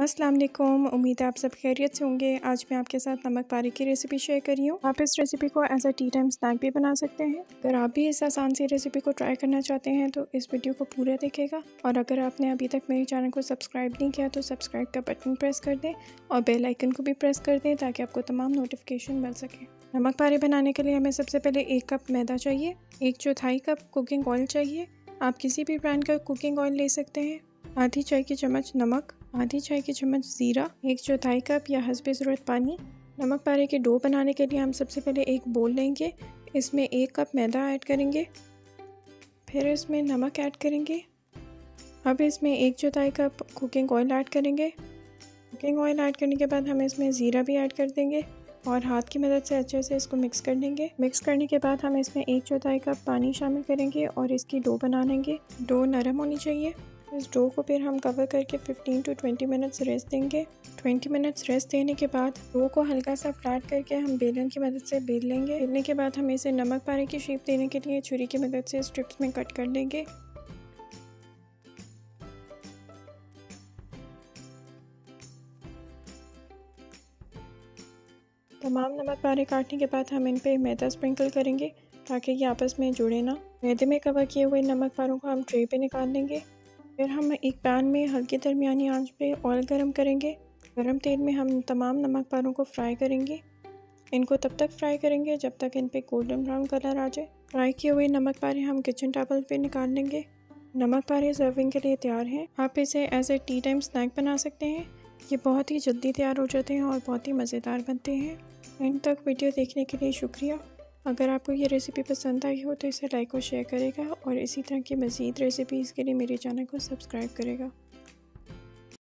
अस्सलाम वालेकुम। उम्मीद है आप सब खैरियत से होंगे। आज मैं आपके साथ नमक पारी की रेसिपी शेयर कर रही हूँ। आप इस रेसिपी को as a tea time snack भी बना सकते हैं। अगर आप भी इस आसान सी रेसिपी को ट्राई करना चाहते हैं तो इस वीडियो को पूरा देखेगा। और अगर आपने अभी तक मेरे चैनल को सब्सक्राइब नहीं किया तो सब्सक्राइब का बटन प्रेस कर दें और बेल आइकन को भी प्रेस कर दें ताकि आपको तमाम नोटिफिकेशन मिल सके। नमक पारी बनाने के लिए हमें सबसे पहले एक कप मैदा चाहिए, एक चौथाई कप कुकिंग ऑयल चाहिए। आप किसी भी ब्रांड का कुकिंग ऑयल ले सकते हैं। आधी चाय की चम्मच नमक आधी चाय की चम्मच ज़ीरा, एक चौथाई कप या हसब ज़रूरत पानी। नमक पारे के डो बनाने के लिए हम सबसे पहले एक बोल लेंगे। इसमें एक कप मैदा ऐड करेंगे। फिर इसमें नमक ऐड करेंगे। अब इसमें एक चौथाई कप कुकिंग ऑयल ऐड करेंगे। कुकिंग ऑयल ऐड करने के बाद हम इसमें ज़ीरा भी ऐड कर देंगे और हाथ की मदद से अच्छे से इसको मिक्स कर देंगे मिक्स करने के बाद हम इसमें एक चौथाई कप पानी शामिल करेंगे और इसकी डो बना लेंगे। डो नरम होनी चाहिए। इस डो को फिर हम कवर करके 15 टू 20 मिनट्स रेस्ट देंगे। 20 मिनट्स रेस्ट देने के बाद डो को हल्का सा फ्लैट करके हम बेलन की मदद से बेल लेंगे। बेलने के बाद हम इसे नमक पारे की शेप देने के लिए छुरी की मदद से स्ट्रिप्स में कट कर लेंगे। तमाम नमक पारे काटने के बाद हम इन पे मैदा स्प्रिंकल करेंगे ताकि ये आपस में जुड़े ना। मैदे में कवर किए हुए नमक पारों को हम ट्रे पे निकाल लेंगे। फिर हम एक पैन में हल्के दरमियानी आँच पे ऑयल गरम करेंगे। गरम तेल में हम तमाम नमक पारों को फ्राई करेंगे। इनको तब तक फ्राई करेंगे जब तक इन पर गोल्डन ब्राउन कलर आ जाए। फ्राई किए हुए नमक पारे हम किचन टेबल पे निकाल लेंगे। नमक पारे सर्विंग के लिए तैयार हैं। आप इसे as a tea time snack बना सकते हैं। ये बहुत ही जल्दी तैयार हो जाते हैं और बहुत ही मज़ेदार बनते हैं। एंड तक वीडियो देखने के लिए शुक्रिया। अगर आपको ये रेसिपी पसंद आई हो तो इसे लाइक और शेयर करेगा और इसी तरह की मज़ीद रेसिपीज़ के लिए मेरे चैनल को सब्सक्राइब करेगा।